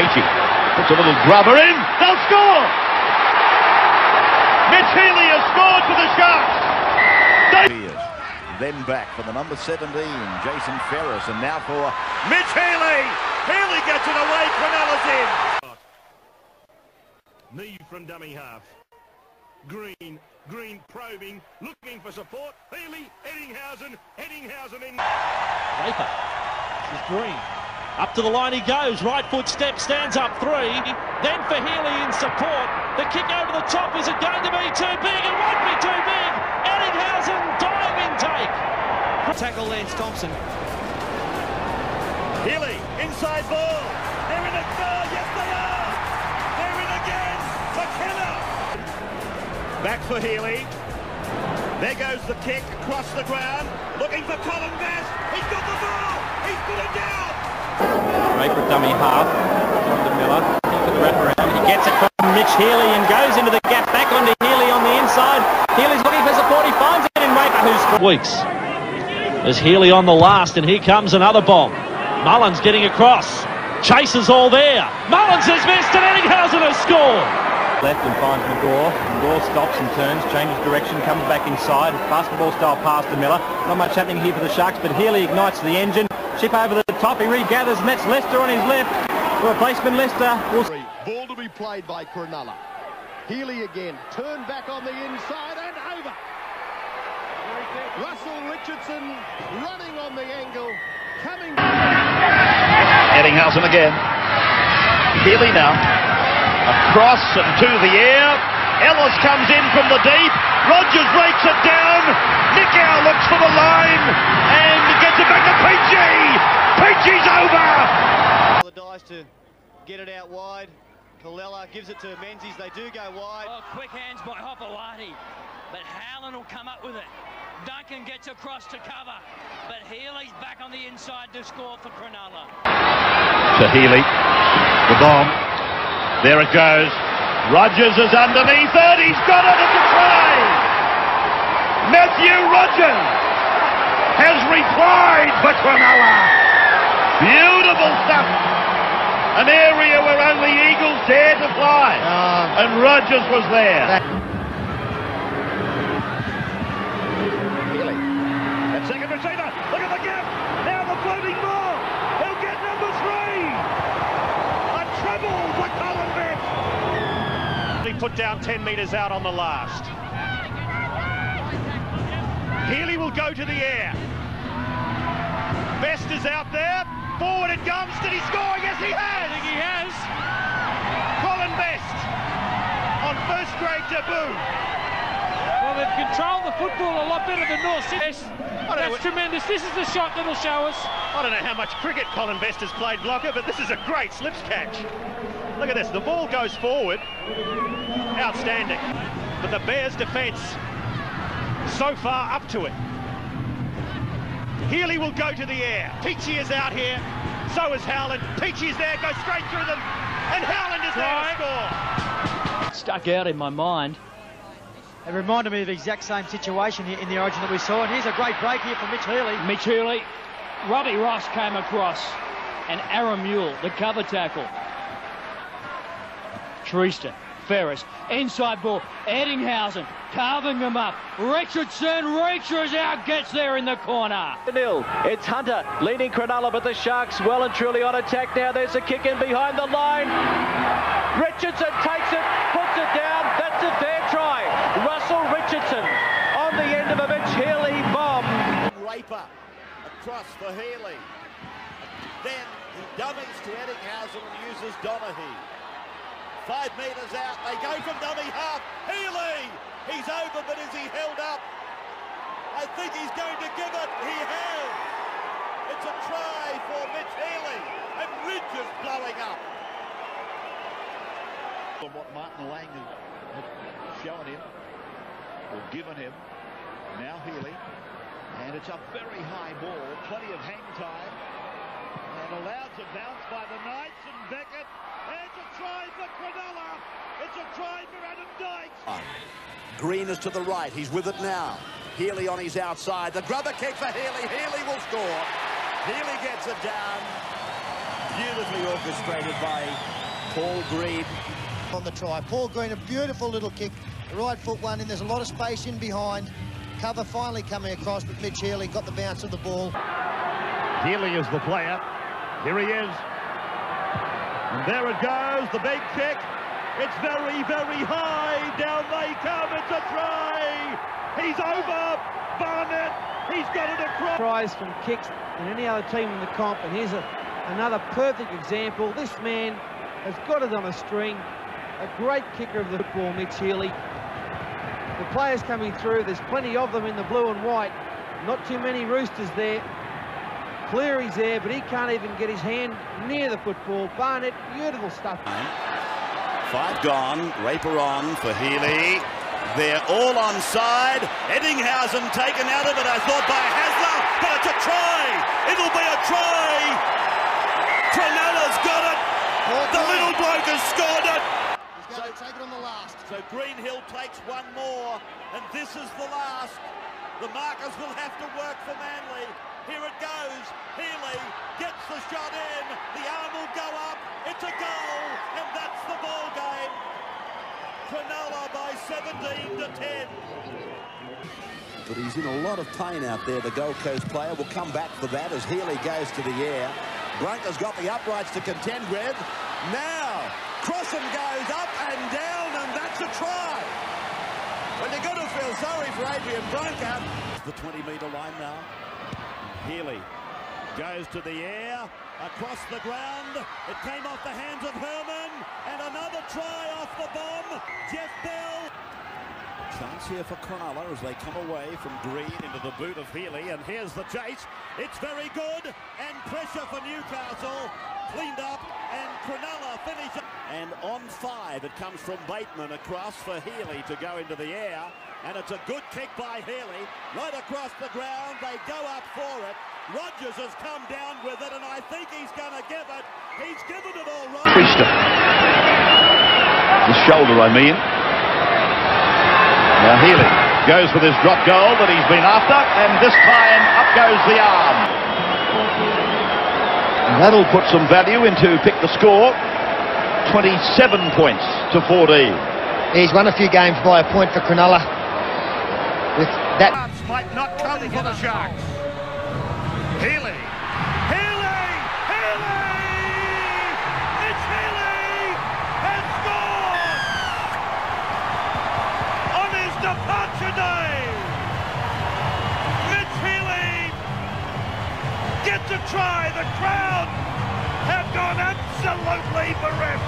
Peachey puts a little grubber in. They'll score! Mitch Healey has scored for the Sharks. Then back for the number 17, Jason Ferris, and now for Mitch Healey. Healey gets it away. Cronulla's in. Knee from dummy half. Green, Green probing, looking for support. Healey, Ettingshausen, Ettingshausen in. Draper. This is Green. Up to the line he goes. Right foot step, stands up three. Then for Healey in support. The kick over the top. Is it going to be too big? It won't be too big. Ettingshausen dive intake. Tackle Lance Thompson. Healey, inside ball. They're in it. Oh, yes, they are. They're in again. McKenna. Back for Healey. There goes the kick across the ground. Looking for Colin Best. He's got the dummy half. John Miller. For the wraparound. He gets it from Mitch Healey and goes into the gap. Back onto Healey on the inside. Healey's looking for support. He finds it in Draper who's Weeks. There's Healey on the last, and here comes another bomb. Mullins getting across. Chase is all there. Mullins has missed, and Ettingshausen has scored. left and finds McGaw. McGaw stops and turns, changes direction, comes back inside. Basketball style pass to Miller. Not much happening here for the Sharks, but Healey ignites the engine. Chip over the top. He regathers and that's Lester on his left. Replacement Lester will Ball to be played by Cronulla. Healey again. Turn back on the inside and over. Russell Richardson running on the angle. Coming. Ettingshausen again. Healey now. Across and to the air. Ellis comes in from the deep. Rogers breaks it down. Nicow looks for the line and gets it back to Peachey. Peachey's over. The dice to get it out wide. Colella gives it to Menzies. They do go wide. Oh, quick hands by Hopoate. But Howland will come up with it. Duncan gets across to cover. But Healey's back on the inside to score for Cronulla. To Healey. The bomb. There it goes. Rogers is underneath it. He's got it at the try. Matthew Rogers has replied for Cronulla. Beautiful stuff. An area where only eagles dare to fly. Ah. and Rogers was there. Healey. That second receiver. Look at the gap. Now the floating ball. He'll get number three. A treble for Colin Best. He put down 10 metres out on the last. Will go to the air. Best is out there. Forward it comes. Did he score? Yes, he has. I think he has. Colin Best on first grade debut. Well, they've controlled the football a lot better than North Sydney. I don't know That's what- tremendous. This is the shot that'll show us. I don't know how much cricket Colin Best has played blocker, but this is a great slips catch. Look at this. The ball goes forward. Outstanding. But the Bears' defence so far up to it. Healey will go to the air. Peachey is out here. So is Howland. Peachey is there, goes straight through them. And Howland is there to score. Stuck out in my mind. It reminded me of the exact same situation here in the origin that we saw. And here's a great break here from Mitch Healey. Mitch Healey. Robbie Ross came across. And Aaron Mule, the cover tackle. Treaster, Ferris, inside ball, Ettingshausen, carving them up. Richardson reaches out, gets there in the corner. nil. It's Hunter leading Cronulla, but the Sharks well and truly on attack now. There's a kick in behind the line. Richardson takes it, puts it down. That's a fair try. Russell Richardson on the end of a Mitch Healey bomb. Raper across for Healey. Then he dummies to Ettingshausen and uses Donaghy. Five metres out. They go from dummy half. Healey! He's over, but is he held up? I think he's going to give it. He has. It's a try for Mitch Healey. And Ridge is blowing up. From what Martin Lang has shown him, or given him. Now Healey. And it's a very high ball, plenty of hang time. And allowed to bounce by the Knights and Beckett. It's a try for Cronulla. It's a try for Adam Dykes. Green is to the right. He's with it now. Healey on his outside. The grubber kick for Healey. Healey will score. Healey gets it down. Beautifully orchestrated by Paul Green. On the try. Paul Green, a beautiful little kick. The right foot one in. There's a lot of space in behind. Cover finally coming across, but Mitch Healey got the bounce of the ball. Healey is the player. Here he is. And there it goes, the big kick. It's very, very high. Down they come. It's a try. He's over. Barnett. He's got it across. Tries from kicks in any other team in the comp, and here's a, another perfect example. This man has got it on a string. A great kicker of the football, Mitch Healey. The players coming through, there's plenty of them in the blue and white. Not too many Roosters there. Cleary's there, but he can't even get his hand near the football. Barnett, beautiful stuff. Five gone, Raper on for Healey. They're all on side. Ettingshausen taken out of it, I thought, by Hasler, but it's a try. It'll be a try. Cronulla's got it. The little bloke has scored it. He's going to take it on the last. So Greenhill takes one more, and this is the last. The markers will have to work for Manly. Here it goes. Healey gets the shot in. The arm will go up. It's a goal, and that's the ball game. Cronulla by 17 to 10. But he's in a lot of pain out there. The Gold Coast player will come back for that as Healey goes to the air. Brunker's got the uprights to contend with. Now, Crossan goes up and down, and that's a try. Well, you've got to feel sorry for Adrian Brunker. The 20-metre line now. Healey goes to the air, across the ground. It came off the hands of Herman, and another try off the bomb. Jeff Bell. Chance here for Cronulla as they come away from Green into the boot of Healey, and here's the chase. It's very good, and pressure for Newcastle. Cleaned up, and Cronulla finish. And on five, it comes from Bateman across for Healey to go into the air. And it's a good kick by Healey, right across the ground. They go up for it. Rogers has come down with it, and I think he's going to give it. He's given it all right. Christian. The shoulder, I mean. Now Healey goes for this drop goal that he's been after, and this time up goes the arm. And that'll put some value into pick the score. 27 points to 14. He's won a few games by a point for Cronulla. With that. Might not come for the Sharks. Healey. Healey! Healey! It's Healey! Has scored! On his departure day! Mitch Healey gets a try. The crowd have gone absolutely bereft.